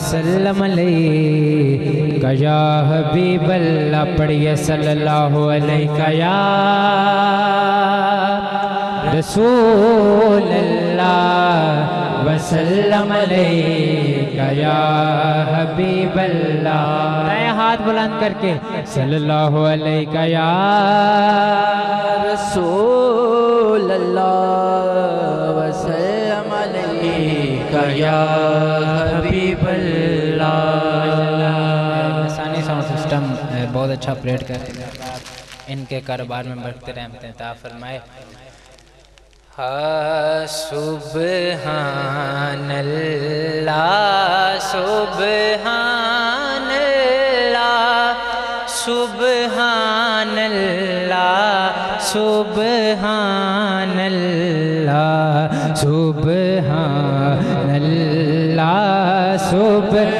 وسلم علیکہ یا حبیب اللہ پڑھئے صلی اللہ علیکہ یا رسول اللہ۔ وسلم علیکہ یا حبیب اللہ۔ نئے ہاتھ بلند کر کے۔ صلی اللہ علیکہ یا رسول اللہ۔ وسلم علیکہ یا بہت اچھا پریٹ کرتے ہیں۔ ان کے کاروبار میں بڑھتے رہتے ہیں۔ تا فرمائے۔ سبحان اللہ سبحان اللہ سبحان اللہ سبحان اللہ سبحان اللہ، سبحان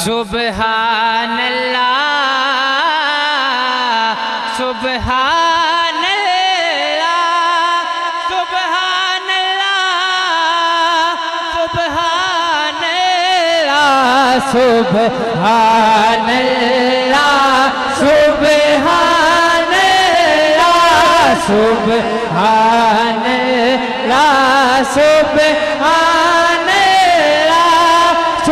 سبحان اللہ سبحان اللہ سبحان اللہ سبحان اللہ سبحان اللہ سبحان اللہ سبحان اللہ سبحان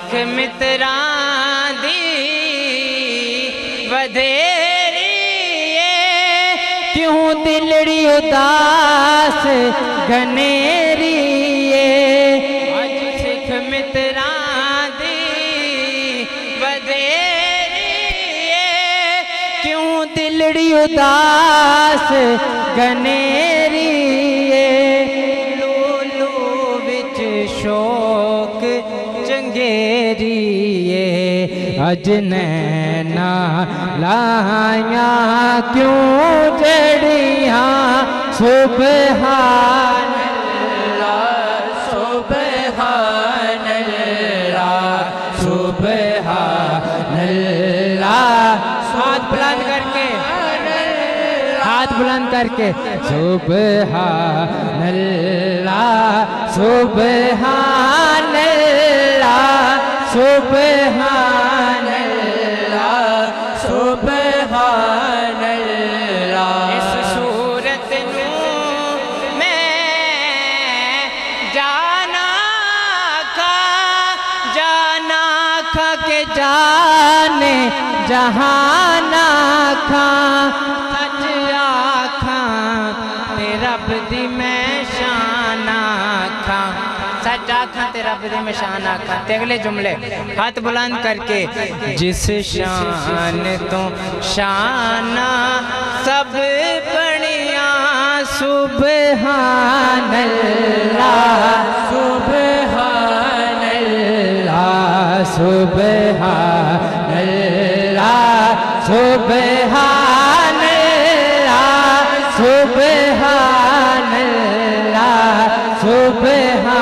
اج سکھ متران دی ودھیری کیوں دلڑی اداس گھنیری اج سکھ متران دی ودھیری کیوں دلڑی اداس گنیری اج نینا لائیاں کیوں جڑیاں سبحان سبحان اللہ سبحان اللہ ہاتھ بلند کر کے ہاتھ بلند کر کے سبحان اللہ سبحان اللہ سبحان جانے، جہانا کھا سچ آکھاں تے رب دی میں شان آکھاں سچ آکھاں تے رب دی میں شان آکھاں تے اگلے جملے ہاتھ بلند کر کے، جس شان تو شانہ، سب بڑیاں سبحان اللہ سبحان اللہ سبحان اللہ سبحان اللہ سبحان اللہ سبحان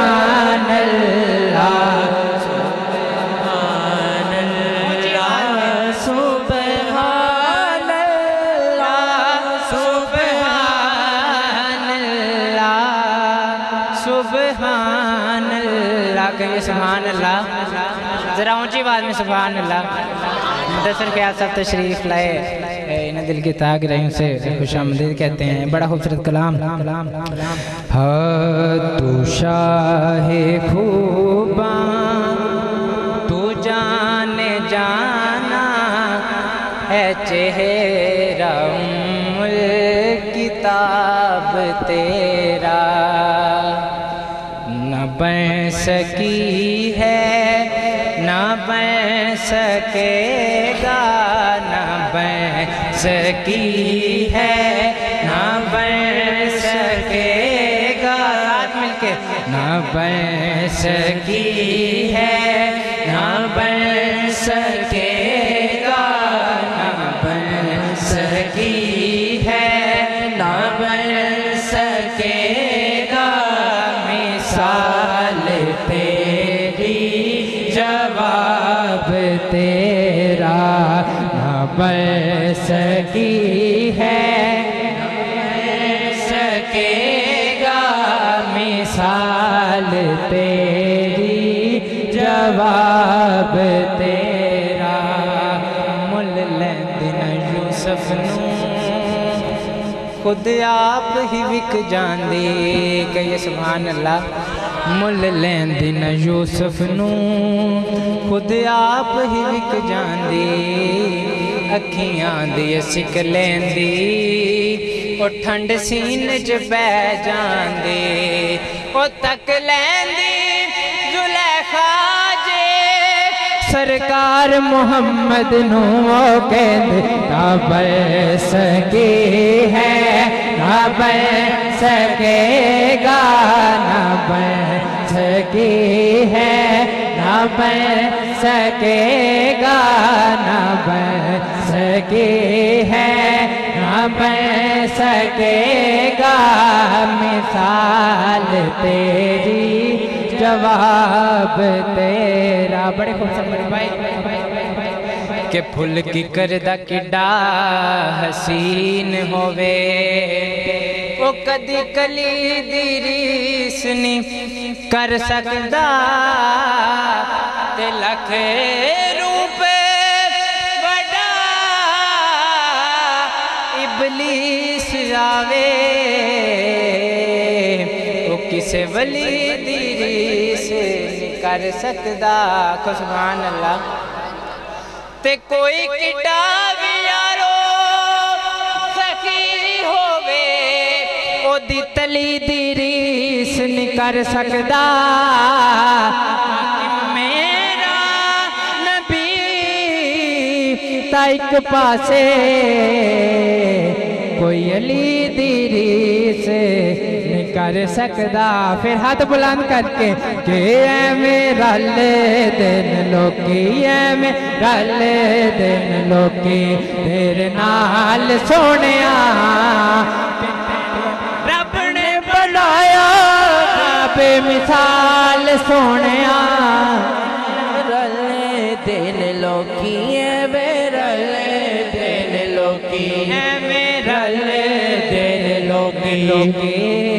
اونچی بات میں سبحان اللہ۔ مدثر کے سب تشریف لائے۔ انہیں دل کی تاک رہے ہیں سے خوش آمدید کہتے ہیں۔ بڑا خوبصورت کلام۔ ہاں تو شاہ خوباں، تو جان جانا۔ ہے چہرہ سکی ہے، نہ بن سکے گا، نہ بن سکی ہے، نہ بن سکے گا۔ ساتھ مل کے، نہ بن سکی ہے، نہ بن سکے جواب تیرا، مل لیند نہ یوسف نوں خود آپ ہی وک جاندے کہیے سبحان اللہ، مل لیند نہ یوسف نوں خود آپ ہی وک جاندے اکھیاں دی سک لیندی۔ او ٹھنڈ سین چ بہ جاندے او تک لیندی۔ سرکار محمد نو کہندے نہ بہ ہے نہ بہ سکے گا نہ بہ سکے ہے نہ بہ سکے گا نہ بہ سکے ہے نہ بہ سکے گا، مثال تیری جواب تیرا بڑے خوبصورت بھائی کہ پھل کی کردہ کڈا حسین ہووے او کدی کلی دی ریس نہیں کر سکدا تے لکھ روپ بڑا ابلیس آوے او کسے ولی کر سکدا کو سبحان اللہ تے کوئی کڈا بھی یارو سخی ہووے او دی تلی دی ریس نہیں کر سکدا میرا نبی تا ایک پاسے کوئی علی دی ریس نہیں کر سکدا۔ پھر ہاتھ بلند کر کے کہ اے میرا لے دن لوکی، اے میرا لے دن لوکی، تیرے نال سونیا۔ رب نے بنایا بے مثال سونیا۔ رلے دن لوکی ہے بے رلے دن لوکی، اے میرا لے دن لوکی لوکی۔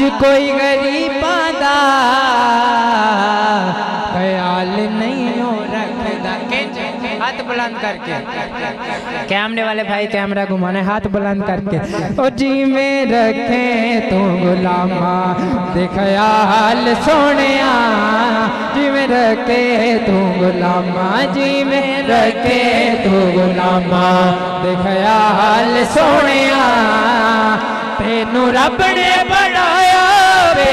انج کوئی غریباں دا خیال نہیں ہو رکھدا ہاتھ بلند کر کے۔ کیمرے والے بھائی کیمرہ گھمانے ہاتھ بلند کر کے۔ او جی میں رکھیں تو غلامہ۔ دے خیال سونیا۔ جی میں رکھے تو غلامہ۔ جی میں رکھے تو غلامہ۔ دے خیال سونیا۔ تینو رب نے بڑھایا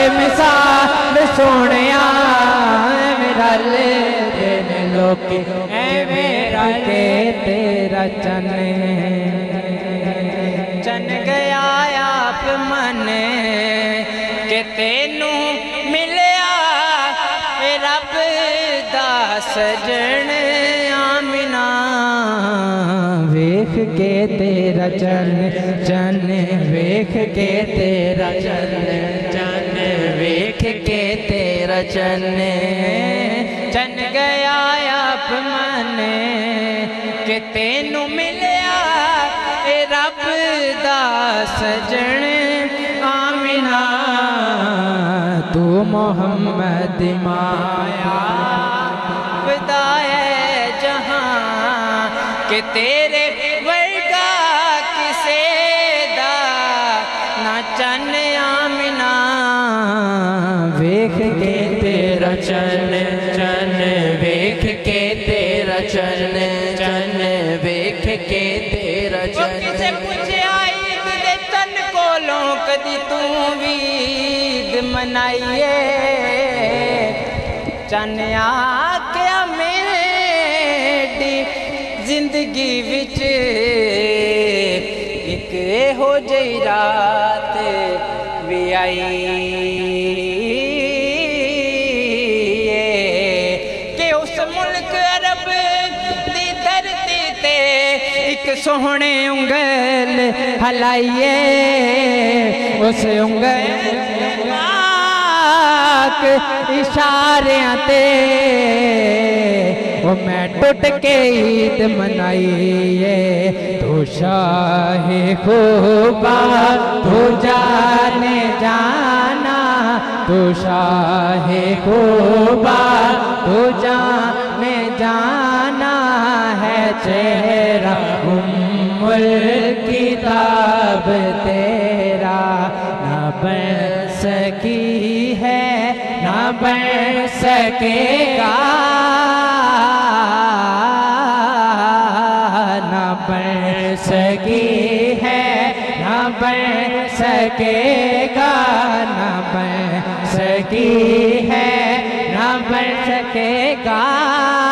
مثال سونیا میرا لے دین لوکی اے میرا کے تیرا چن چن گیا آپ من کہ تینو ملیا رب دا سجن آمنا ویخ کے تیرا چن چن ویخ کے تیرا چن چن تیرا چن گیا آپ من کہ تینوں ملیا اے رب دا سجن آمنا تو محمد مایا بدائے جہاں کہ تیرے ورگا کسے دا نہ چن آمنا ویکھ کے تیرا چن چن ویکھ کے تیرا چن چن ویکھ کے تیرا چن کسے پوچھے آئی دے چن کولوں کدی تو وید منائیے چن آکیا میری زندگی وچ ایک ہو جئی رات بھی ایک سوہنے انگل ہلائیے، اس انگل پاک اشاریاں تے وہ میں ٹوٹ کے عید منائیے، تو شاہ خوبا تو جانے جانا۔ تو شاہ خوبا تو جانے جانا۔ چہرہ ام الکتاب تیرا، نہ بن سکی ہے، نہ بن سکے گا۔ نہ بن سکی ہے، نہ بن سکے گا۔ نہ بن سکی ہے، نہ بن سکے گا۔